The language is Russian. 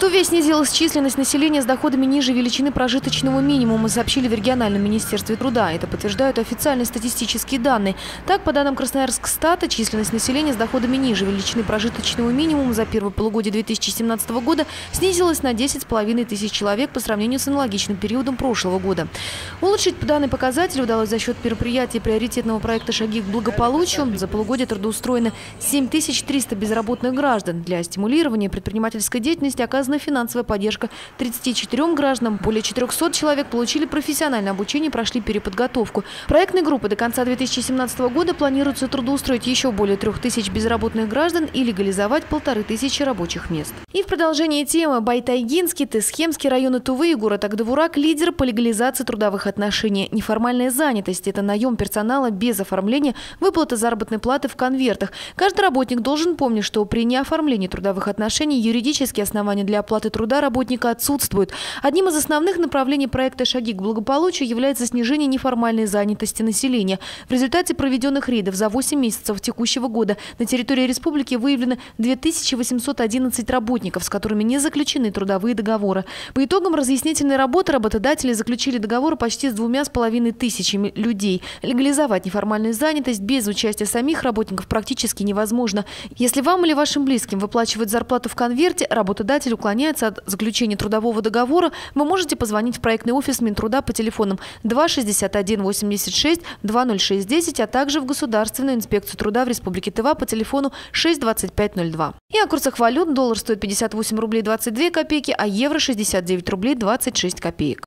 Туве снизилась численность населения с доходами ниже величины прожиточного минимума, сообщили в региональном министерстве труда. Это подтверждают официальные статистические данные. Так, по данным Красноярск стата, численность населения с доходами ниже величины прожиточного минимума за первое полугодие 2017 года снизилась на 10,5 тысяч человек по сравнению с аналогичным периодом прошлого года. Улучшить данный показатель удалось за счет мероприятий приоритетного проекта «Шаги к благополучию». За полугодие трудоустроено 7300 безработных граждан. Для стимулирования предпринимательской деятельности оказано оказана финансовая поддержка 34 гражданам. Более 400 человек получили профессиональное обучение и прошли переподготовку. Проектной группы до конца 2017 года планируется трудоустроить еще более 3000 безработных граждан и легализовать полторы тысячи рабочих мест. И в продолжении темы Байтайгинский, Тесхемский районы Тувы и город Агдавурак – лидер по легализации трудовых отношений. Неформальная занятость – это наем персонала без оформления, выплата заработной платы в конвертах. Каждый работник должен помнить, что при неоформлении трудовых отношений юридические основания для оплаты труда работника отсутствуют. Одним из основных направлений проекта «Шаги к благополучию» является снижение неформальной занятости населения. В результате проведенных рейдов за 8 месяцев текущего года на территории республики выявлено 2811 работников, с которыми не заключены трудовые договоры. По итогам разъяснительной работы работодатели заключили договоры почти с двумя с половиной тысячами людей. Легализовать неформальную занятость без участия самих работников практически невозможно. Если вам или вашим близким выплачивают зарплату в конверте, работодатель уклоняется уклоняется от заключения трудового договора, вы можете позвонить в проектный офис Минтруда по телефонам 261 86 20610, а также в Государственную инспекцию труда в Республике Тыва по телефону 62502. И о курсах валют доллар стоит 58 рублей 22 копейки, а евро 69 рублей 26 копеек.